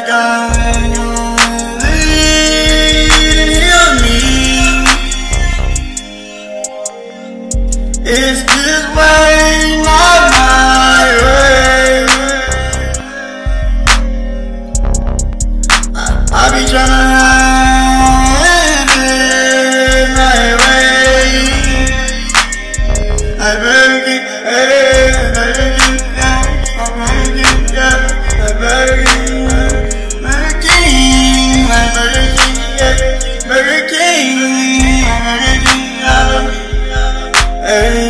Eh? It's this way, not my way. I, I be tryna hide it my way. I better get. Hey.